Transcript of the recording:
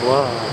Wow.